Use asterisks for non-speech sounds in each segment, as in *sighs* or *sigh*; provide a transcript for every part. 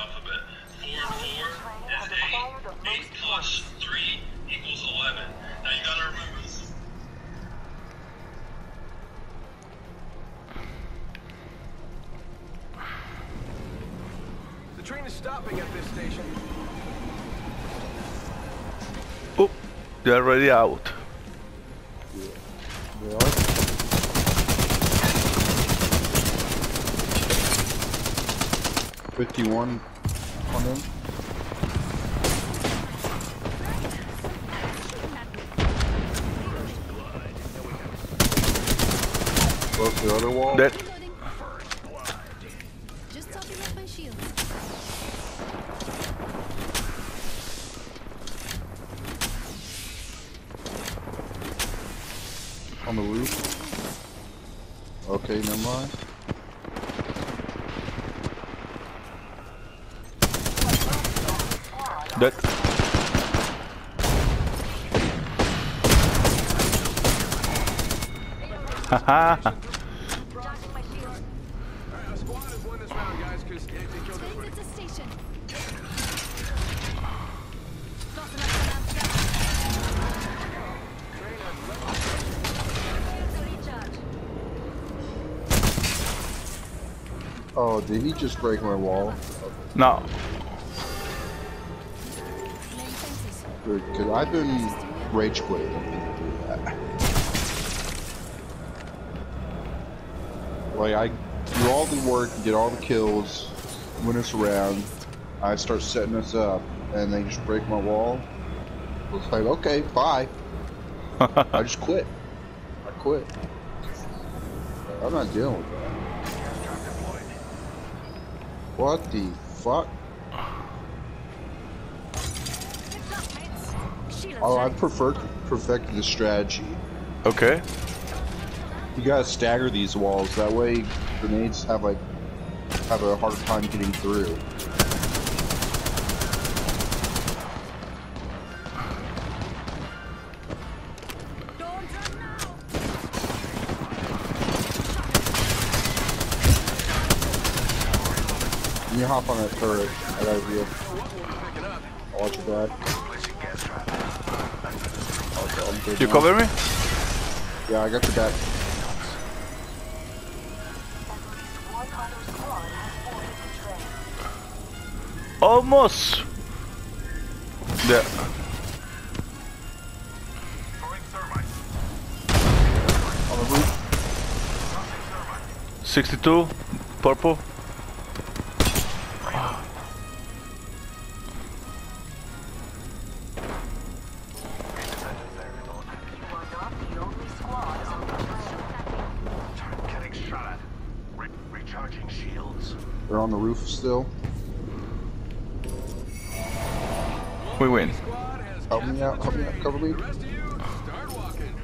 alphabet. Four and four is eight. Eight plus three equals eleven. Now you gotta remember this. The train is stopping at this station. Oh, they're already out. They are. Fifty-one on them. Broke the other wall. Dead. The station. Oh, did he just break my wall? no. Good, because I've been rage quitting. Like I do all the work, get all the kills, win us around. I start setting us up, and they just break my wall. It's like, okay, bye. *laughs* I just quit. I quit. I'm not dealing with that. What the fuck? Oh, I prefer perfected the strategy. Okay. You gotta stagger these walls. That way, grenades have like have a hard time getting through. You hop on that turret. I got a view. I'll watch your back. You now. cover me? Yeah, I got your back. Almost. There. On the roof. 62. Purple. They're on the roof still. We win. Help me out. Help me out. Cover me. the rest of you. Start walking.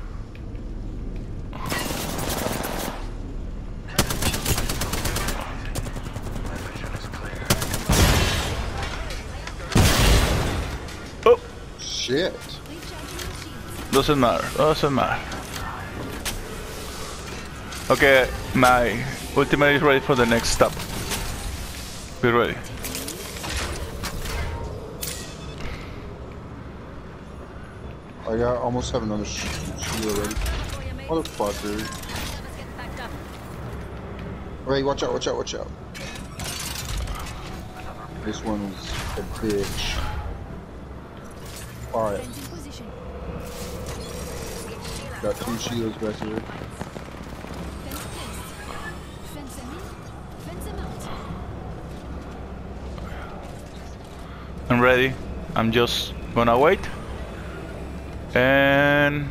Oh, Shit. Recharging my shields. doesn't matter. Doesn't matter. Okay, my ultimate is ready for the next stop. Be ready. I got almost have another sh- shield already. Motherfucker. Wait, watch out, watch out, watch out. This one is a bitch. Alright, got two shields back here. I'm ready. I'm just gonna wait. And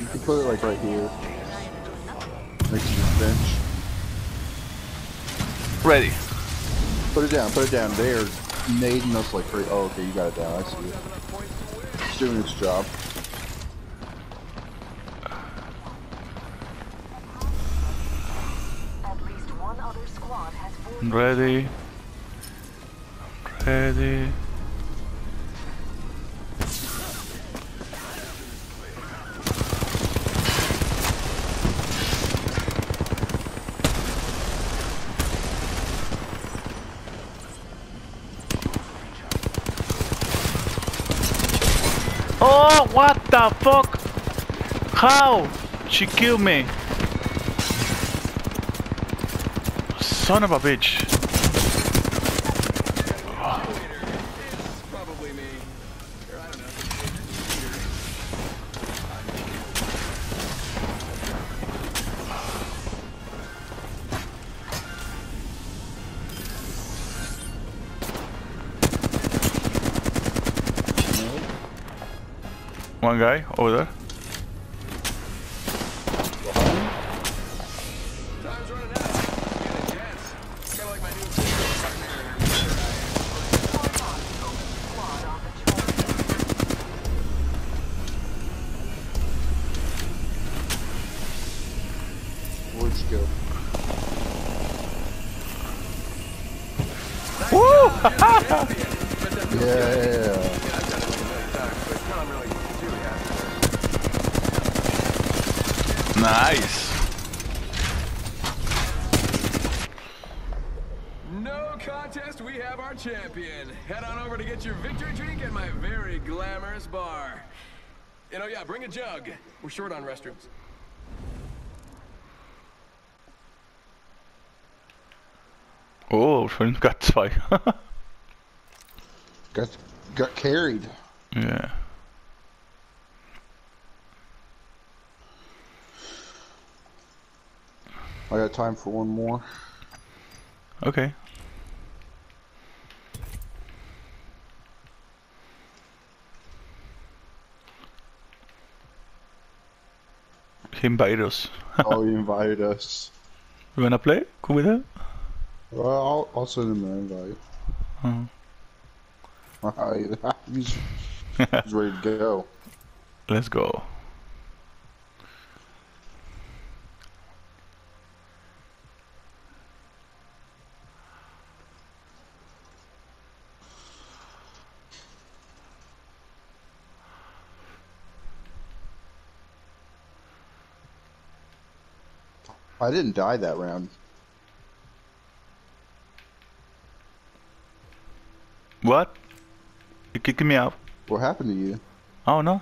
You can put it like right here. Next to this bench. ready. Put it down, put it down. They are nading us like crazy. Oh, okay, you got it down. I see it. It's doing its job. I'm ready. I'm ready. Oh, what the fuck? How? She killed me. Son of a bitch. One guy over there. Nice. No contest, we have our champion. Head on over to get your victory drink at my very glamorous bar. You know, yeah, bring a jug. We're short on restrooms. Oh, schon got zwei. *laughs* Got got carried. yeah. I got time for one more. Okay. He invited us. *laughs* oh, you invited us. You wanna play? Come with that? Well, I'll, I'll send him an invite. Uh-huh. *laughs* he's, he's ready to go. Let's go. I didn't die that round. What? You're kicking me out? What happened to you? Oh no.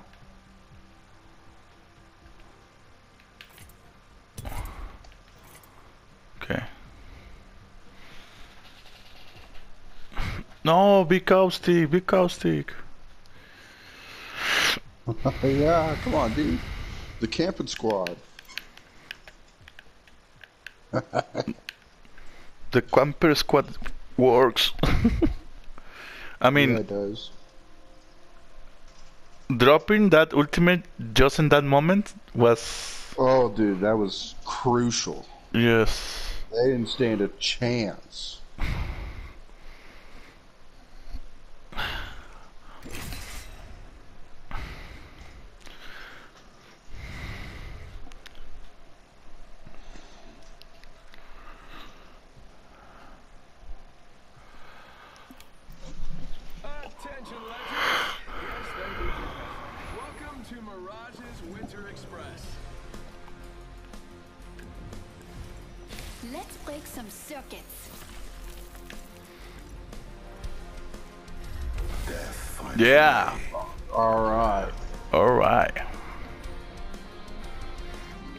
Okay. No, big cow stick, big cow stick. *laughs* yeah, come on, dude. The camping squad. *laughs* The camper squad works. *laughs* I mean, yeah, it does. dropping that ultimate just in that moment was Oh, dude, that was crucial. yes. They didn't stand a chance. *laughs* Let's break some circuits. Yeah. All right. All right.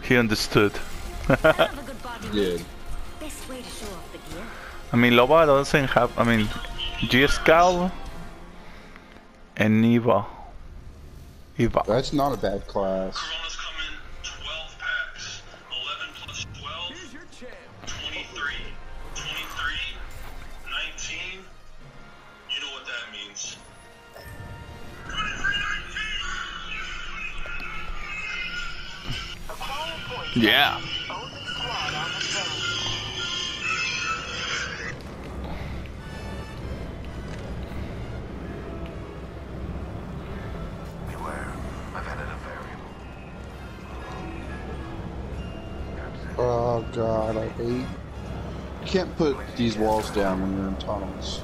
He understood. Have a good *laughs* body. Did. Best way to show off the gear. I mean, Loba doesn't have. I mean, G-Scal and Eva. Eva. That's not a bad class. 23. 23, 19. You know what that means. Acquire points. Yeah. Only squad on the zone. Beware. I've added a variable. Oh god, I hate. You can't put these walls down when you're in tunnels.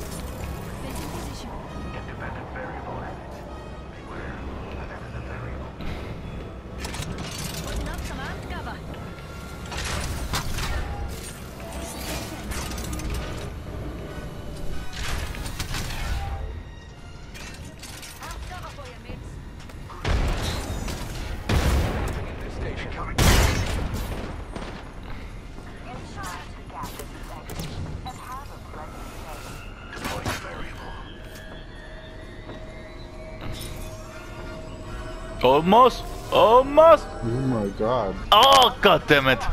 Almost. Almost. Oh my god. Oh god damn it.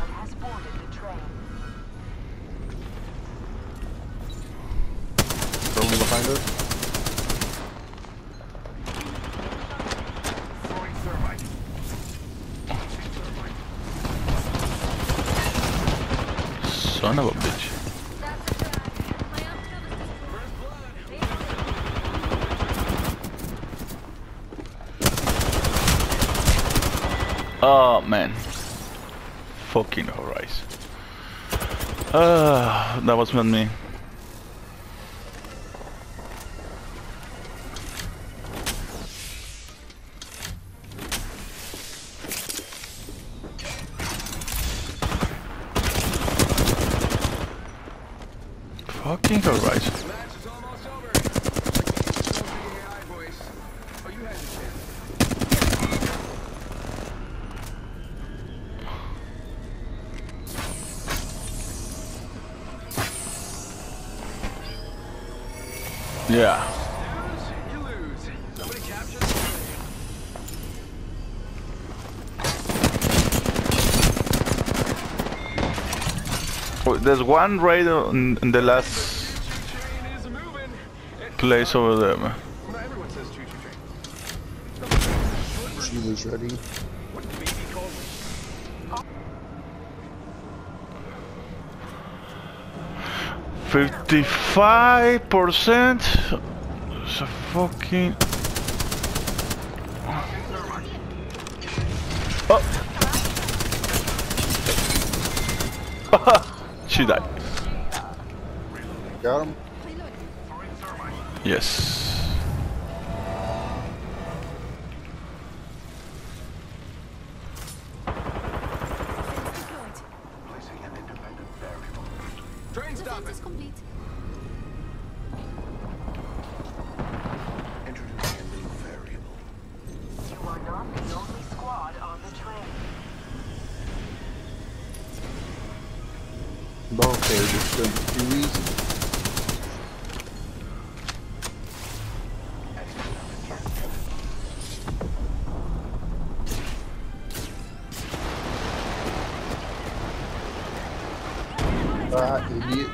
Oh man. Fucking Horizon. Ah, that was not me. Yeah. Lose, you lose. Somebody capture the train. Oh, There's one right on, in the last Train is moving. It- place over there. man. Not everyone says choo choo train. She was ready. 55% It's a fucking... Oh! *laughs* she died. Got him? Yes. Ah, idiot.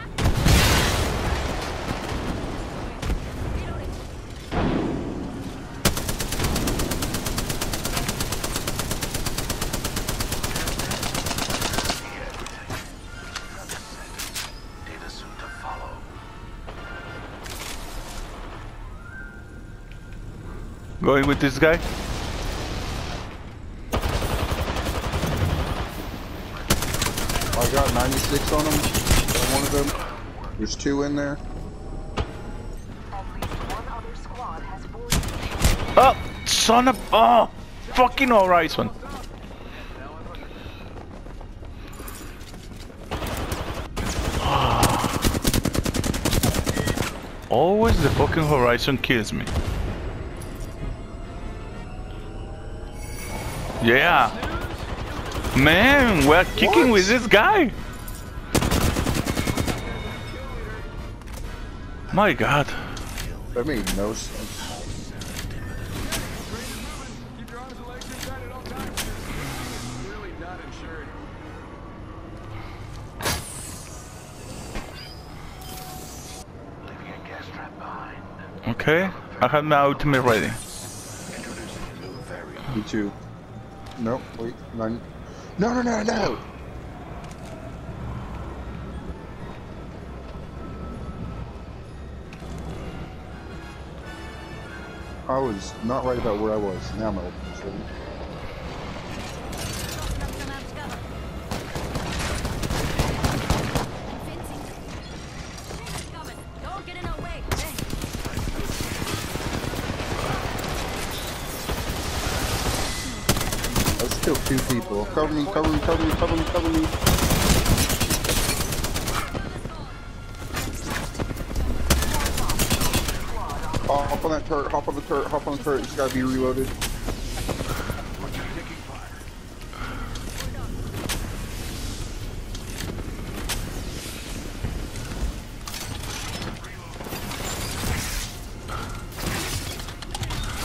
Going with this guy. I got 96 on them. On one of them. There's two in there. One. Oh, son of oh, fucking Horizon. *sighs* Always the fucking Horizon kills me. Yeah. Man, we're kicking with this guy. My god. That made no sense. Keep your arms and legs inside at all times. It's really not insured. Okay, I have my ultimate ready. Me too. No, wait, nine. No, no, no, no! I was not right about where I was. Now I'm right. Let's kill two people. Cover me, cover me, cover me, cover me, cover me. On that turret, hop on the turret, hop on the turret. It's gotta be reloaded. *laughs*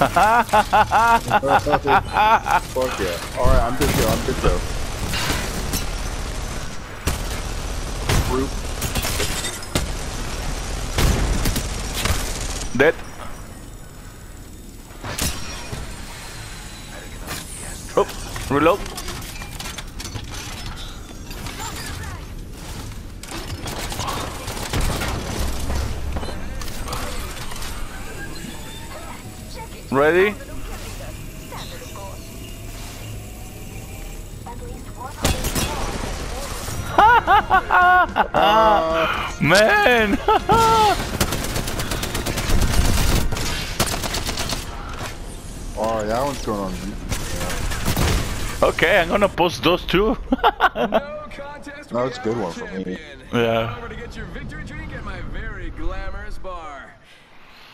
Fuck yeah. Alright, I'm good to go, I'm good to go. Group. Dead. Reload. Ready? *laughs* Man! Alright, that one's going on. Okay, I'm gonna post those two. No contest. No, it's a good one for me. Yeah. Over to get your victory drink at my very glamorous bar.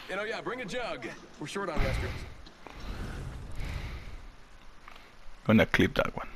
You know, yeah, bring a jug. We're short on restrooms. gonna clip that one.